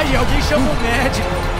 Alguém chama o médico!